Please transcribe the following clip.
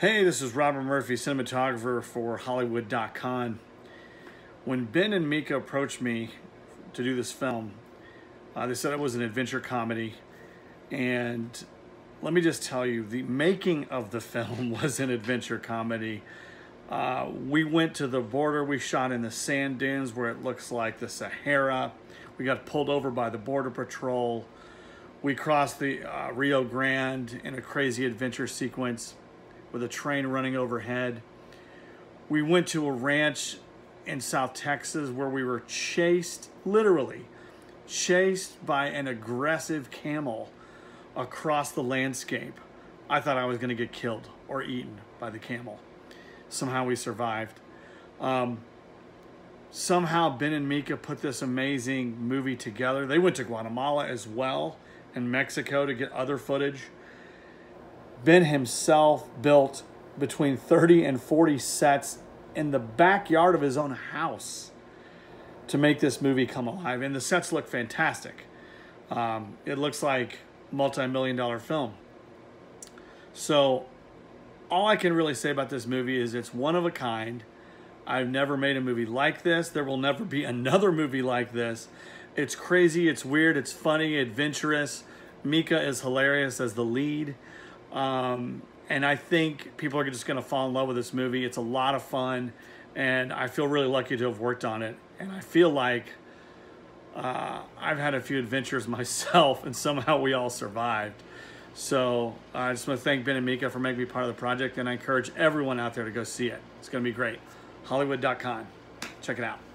Hey, this is Robert Murphy, cinematographer for Hollywood.CON. When Ben and Mika approached me to do this film, uh, they said it was an adventure comedy. And let me just tell you, the making of the film was an adventure comedy. Uh, we went to the border, we shot in the sand dunes where it looks like the Sahara. We got pulled over by the Border Patrol. We crossed the uh, Rio Grande in a crazy adventure sequence with a train running overhead. We went to a ranch in South Texas where we were chased, literally, chased by an aggressive camel across the landscape. I thought I was going to get killed or eaten by the camel. Somehow we survived. Um, somehow Ben and Mika put this amazing movie together. They went to Guatemala as well and Mexico to get other footage. Ben himself built between 30 and 40 sets in the backyard of his own house to make this movie come alive. And the sets look fantastic. Um, it looks like multi-million dollar film. So all I can really say about this movie is it's one of a kind. I've never made a movie like this. There will never be another movie like this. It's crazy, it's weird, it's funny, adventurous. Mika is hilarious as the lead. Um, and I think people are just going to fall in love with this movie. It's a lot of fun, and I feel really lucky to have worked on it. And I feel like uh, I've had a few adventures myself, and somehow we all survived. So uh, I just want to thank Ben and Mika for making me part of the project, and I encourage everyone out there to go see it. It's going to be great. Hollywood.CON. Check it out.